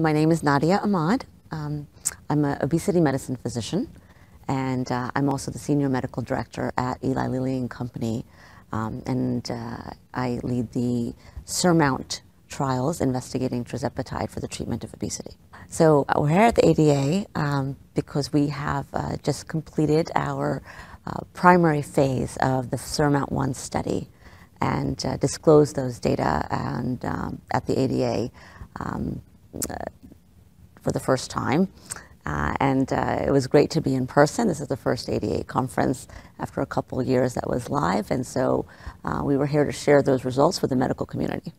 My name is Nadia Ahmad. Um, I'm an obesity medicine physician, and uh, I'm also the senior medical director at Eli Lilly and Company, um, and uh, I lead the SURMOUNT trials investigating tirzepatide for the treatment of obesity. So uh, we're here at the ADA um, because we have uh, just completed our uh, primary phase of the SURMOUNT 1 study and uh, disclosed those data and, um, at the ADA um, for the first time. Uh, and uh, it was great to be in person. This is the first ADA conference after a couple years that was live, and so uh, we were here to share those results with the medical community.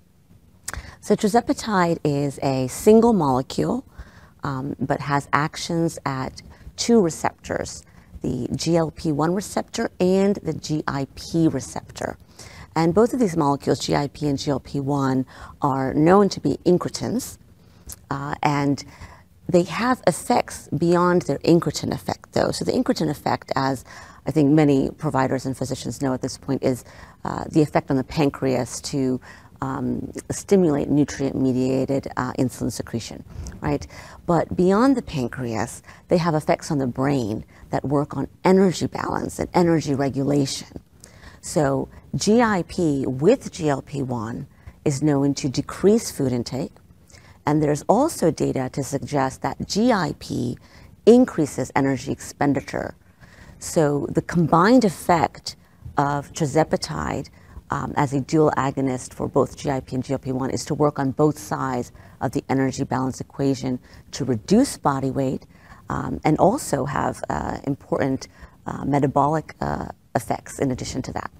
So tirzepatide is a single molecule, um, but has actions at two receptors, the GLP-1 receptor and the GIP receptor. And both of these molecules, GIP and GLP-1, are known to be incretins, uh, and they have effects beyond their incretin effect, though. So the incretin effect, as I think many providers and physicians know at this point, is uh, the effect on the pancreas to um, stimulate nutrient-mediated uh, insulin secretion, right? But beyond the pancreas, they have effects on the brain that work on energy balance and energy regulation. So GIP with GLP-1 is known to decrease food intake, and there's also data to suggest that GIP increases energy expenditure. So the combined effect of tirzepatide um, as a dual agonist for both GIP and GLP-1 is to work on both sides of the energy balance equation to reduce body weight um, and also have uh, important uh, metabolic uh, effects in addition to that.